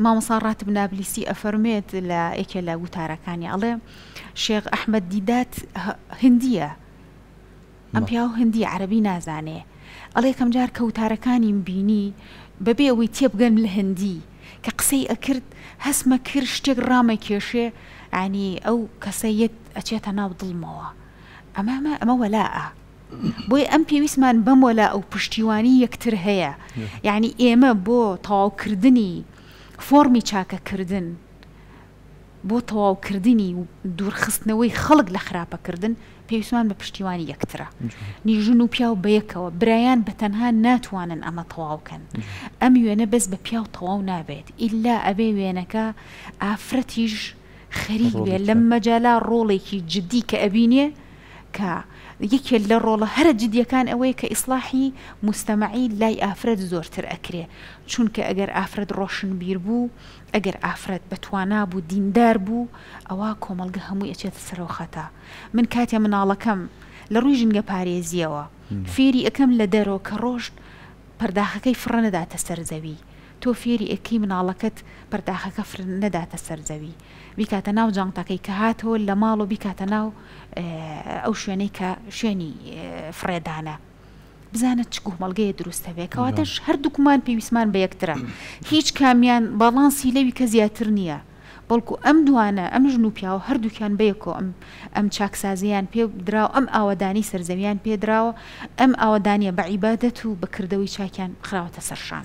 مامۆسا ڕاتب نابلیسی ئەفەرموێت لە یەکێ لە وتارەکانی ئەڵێ شێخ ئەحمەد دیدات هندیە ئەم پیاو هندی عەرەبی نازانێ ئەڵێ کەم جار کە وتارەکانیم بینی بەبێ ئەوەی تێبگەن لە هندی کە قسەی ئەکرد هەسمە کرد شتێک ڕامە کێشێ ینی ئەو کەسە یەت ئەچێتە ناو دڵمەوە ئەمامە ئەمە وەلاە بۆیە ئەم پێویستمان بەم وەلا ئەو پشتیوانی یەکتر هەیە یعنی ئێمە بۆ تەواوکردنی فۆرمی چاکەکردن بۆ تەواوکردنی و دوورخستنەوەی خەڵک لە خراپەکردن پێویستمان بە پشتیوانی یەکترە نیژن و پیاو بەیەکەوە برایان بە تەنها ناتوانن ئەمە تەواوکەن ئەم وێنە بەس بە پیاو تەواو نابێت ئللا ئەبێ وێنەکە ئافرەتیش خەریک بێ لەم مەجالا ڕۆڵێکی جدی کە ئەبینێ کە یەکێ لە ڕۆڵە هەرە جدیەکان ئەوەیە کە ئیسلاحی مستەمعی لای ئافرەت زۆرتر ئەکرێ چونکە ئەگەر ئافرەت ڕۆشن بیر بوو ئەگەر ئافرەت بەتوانا بوو دیندار بوو ئەوا کۆمەڵگە هەمووی ئەچێتە سەرەوە خەتا من کاتێ مناڵەکەم لە ڕووی ژنگە پارێزیەوە فێری ئەەکەم لە دەرۆ کە ڕۆژ پەرداخەکەی فڕە نەداتە سەر زەوی تۆ فێری ئەکەی مناڵەکەت پەرداخەکە فر نەداتە سەر زەوی بیکاتە ناو جانتەکەی کە هاتەوە لە ماڵ و بیکاتە ناو ئەو شوێنەی کە شوێنی فڕێدانە بزانە چ گومەڵگەیە دروستە بێ کەواتەش هەردووکمان پێویستمان بە یەکترە هیچ کامیان باڵانسی لەوی کە زیاتر نییە بەڵکو ئەم دوانە، ئەم ژن و پیاوە هەردووکیان بەیەکەوە ئەم ئەم چاکسازیەیان پێ دراو ئەم ئاوەدانی سەرزەویان پێ دراوە، ئەم ئاوەدانیە بە عیبادەت و بە کردەوەی چاکیان خراوەتە سەر شان.